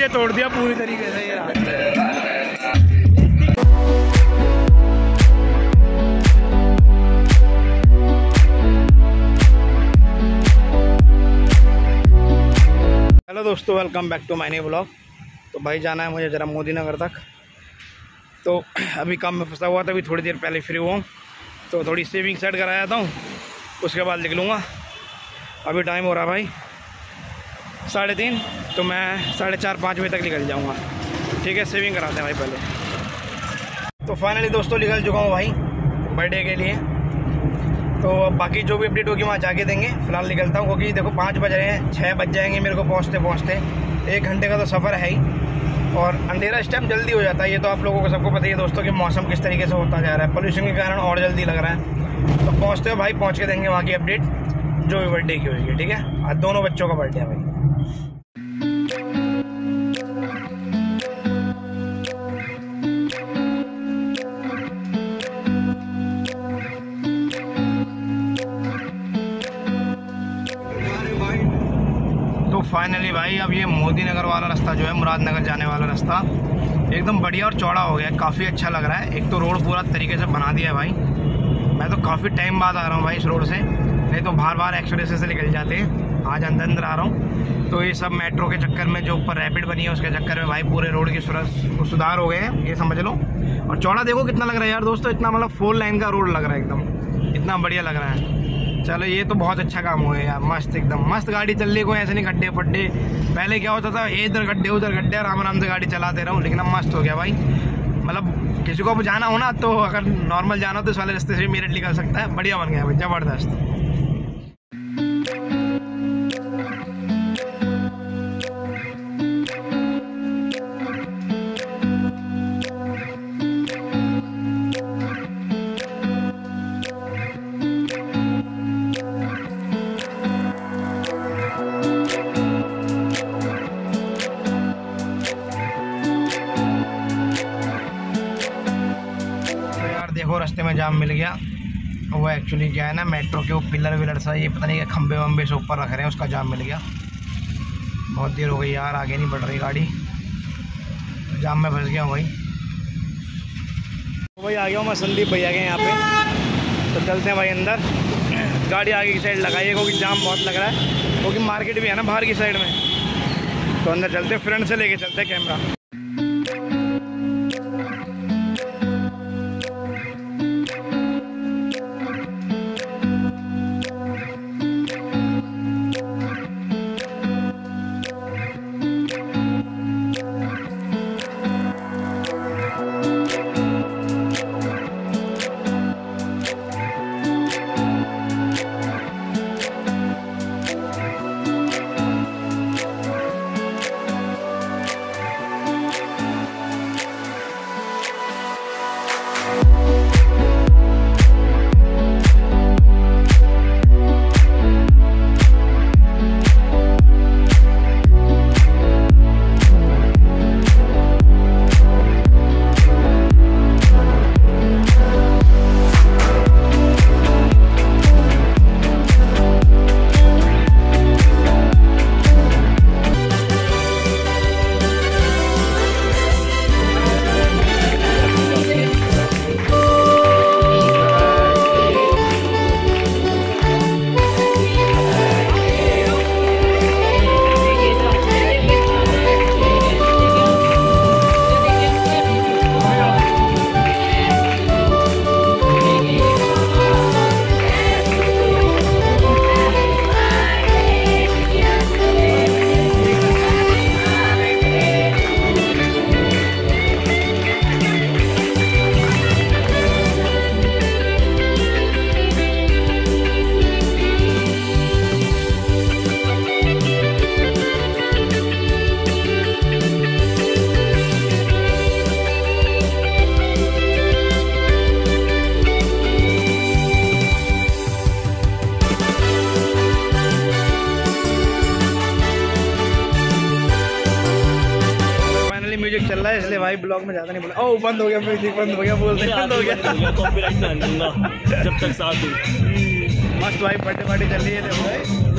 DJ तोड़ दिया पूरी तरीके से हेलो दोस्तों welcome back to my new blog तो भाई, जाना है मुझे ज़रा मोदी नगर तक। तो अभी काम में फंसा हुआ था, अभी थोड़ी देर पहले फ्री हुआ हूँ। तो थोड़ी सेविंग सेट करा जाता हूँ, उसके बाद निकलूँगा अभी टाइम हो रहा भाई, साढ़े तीन। तो मैं साढ़े चार, पाँच बजे तक निकल जाऊँगा। ठीक है सेविंग कराते हैं भाई पहले। तो फाइनली दोस्तों निकल चुका हूँ भाई बर्थडे के लिए। तो बाकी जो भी अपडेट होगी वहाँ जाके देंगे। फ़िलहाल निकलता हूँ, क्योंकि देखो पाँच बज रहे हैं छः बज जाएँगे मेरे को पहुँचते पहुँचते। एक घंटे का तो सफ़र है ही। और अंधेरा इस टाइम जल्दी हो जाता है, ये तो आप लोगों को सबको पता ही है दोस्तों कि मौसम किस तरीके से होता जा रहा है। पोल्यूशन के कारण और जल्दी लग रहा है। तो पहुँचते हो भाई, पहुँच के देंगे वहाँ की अपडेट जो भी बर्थडे की होगी, ठीक है? आज दोनों बच्चों का बर्थडे है भाई। मोदी नगर वाला रास्ता जो है, मुरादनगर जाने वाला रास्ता। एकदम बढ़िया और चौड़ा हो गया है, काफ़ी अच्छा लग रहा है। एक तो रोड पूरा तरीके से बना दिया है भाई। मैं तो काफ़ी टाइम बाद आ रहा हूँ भाई इस रोड से। नहीं तो बार बार एक्सप्रेस से निकल जाते हैं। आज अंदर अंदर आ रहा हूँ। तो ये सब मेट्रो के चक्कर में जो ऊपर रैपिड बनी है, उसके चक्कर में भाई पूरे रोड की सुधार हो गए हैं, ये समझ लो। और चौड़ा देखो कितना लग रहा है यार दोस्तों, इतना मतलब फोर लाइन का रोड लग रहा है एकदम। इतना बढ़िया लग रहा है। चलो, ये तो बहुत अच्छा काम हुआ गया यार, मस्त एकदम। मस्त गाड़ी चल रही कोई ऐसे नहीं गड्ढे पड्डे। पहले क्या होता था, इधर गड्ढे उधर गड्ढे आराम आराम से गाड़ी चलाते रहो, लेकिन अब मस्त हो गया भाई। मतलब किसी को अब जाना हो ना तो अगर नॉर्मल जाना हो तो इस वाले रस्ते से मेरठ निकल सकता है। बढ़िया बन गया भाई, ज़बरदस्त। रास्ते में जाम मिल गया। वो एक्चुअली क्या है ना मेट्रो के वो पिलर विलर सा, ये पता नहीं क्या खंबे वम्बे से ऊपर रख रहे हैं, उसका जाम मिल गया। बहुत देर हो गई यार, आगे नहीं बढ़ रही गाड़ी। जाम में फंस गया हूँ भाई। भाई, आ गया हूँ मैं, संदीप भैया के यहाँ पे। तो चलते हैं भाई अंदर। गाड़ी आगे की साइड लगाइए क्योंकि जाम बहुत लग रहा है। क्योंकि मार्केट भी है ना बाहर की साइड में। तो अंदर चलते फ्रंट से लेके चलते कैमरा ब्लॉग में ज़्यादा नहीं बोला। ओ बंद हो गया म्यूज़िक बंद हो गया बोलते बंद हो गया। कॉपीराइट ना जब तक साथ हूँ। मस्त भाई बर्थडे पार्टी चल रही है देखो यार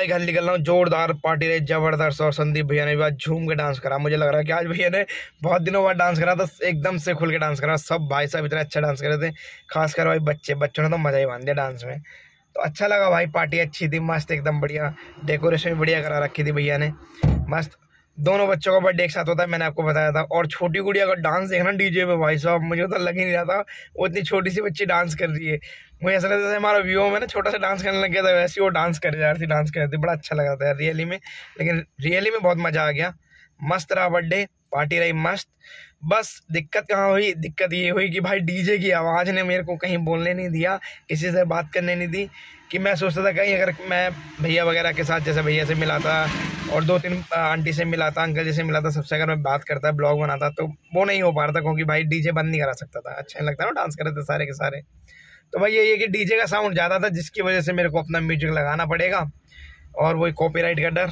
भाई घर निकल रहा हूँ। जोरदार पार्टी रही, ज़बरदस्त। और संदीप भैया ने भी आज झूम के डांस करा। मुझे लग रहा है कि आज भैया ने बहुत दिनों बाद डांस करा तो एकदम से खुल के डांस करा। सब भाई साहब इतना अच्छा डांस कर रहे थे। खासकर भाई बच्चे, बच्चों ने तो मज़ा ही मान दिया डांस में। तो अच्छा लगा भाई, पार्टी अच्छी थी, मस्त एकदम बढ़िया। डेकोरेशन भी बढ़िया करा रखी थी भैया ने। मस्त। दोनों बच्चों का बर्थडे एक साथ होता है, मैंने आपको बताया था। और छोटी गुड़िया का डांस देखना डीजे पे भाई साहब, मुझे तो लग ही नहीं रहा था, वो इतनी छोटी सी बच्ची डांस कर रही है। मुझे ऐसा लगता था हमारा व्यू में ना, छोटा सा डांस करने लग गया था, वैसे ही वो डांस कर जा रही थी डांस कर रही थी, बड़ा अच्छा लगा था रियली में। लेकिन रियली में बहुत मज़ा आ गया। मस्त रहा बर्थडे पार्टी रही मस्त। बस दिक्कत कहाँ हुई? दिक्कत ये हुई कि भाई डीजे की आवाज़ ने मेरे को कहीं बोलने नहीं दिया, किसी से बात करने नहीं दी, कि मैं सोचता था कहीं अगर मैं भैया वगैरह के साथ, जैसे भैया से मिला था और दो तीन आंटी से मिला था, अंकल जी से मिला था, सबसे अगर मैं बात करता, ब्लॉग बनाता तो वो नहीं हो पा रहा था, क्योंकि भाई डीजे बंद नहीं करा सकता था। अच्छा लगता ना डांस कर रहे थे सारे के सारे। तो भाई यही है कि डीजे का साउंड ज़्यादा था, जिसकी वजह से मेरे को अपना म्यूज़िक लगाना पड़ेगा और वही कॉपीराइट का डर।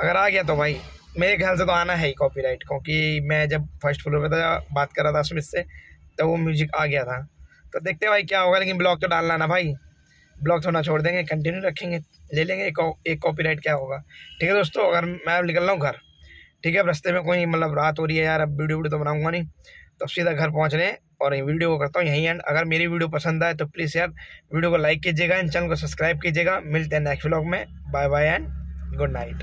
अगर आ गया तो भाई मेरे ख्याल से तो आना है ही कॉपीराइट क्योंकि मैं जब फ़र्स्ट फ्लोर पे था, बात कर रहा था सुमित से तो वो म्यूज़िक आ गया था। तो देखते हैं भाई क्या होगा, लेकिन ब्लॉग तो डालना ना भाई। ब्लॉग थोड़ा छोड़ देंगे कंटिन्यू रखेंगे, ले लेंगे, एक एक कॉपीराइट क्या होगा। ठीक है दोस्तों, अगर मैं अब निकल रहा हूँ घर, ठीक है, अब रास्ते में कोई मतलब रात हो रही है यार, अब वीडियो वीडियो तो बनाऊँगा नहीं तो सीधा घर पहुँच रहे और वीडियो को करता हूँ यहीं एंड अगर मेरी वीडियो पसंद आए तो प्लीज़ यार, वीडियो को लाइक कीजिएगा एंड चैनल को सब्सक्राइब कीजिएगा। मिलते हैं नेक्स्ट ब्लॉग में। Bye bye and good night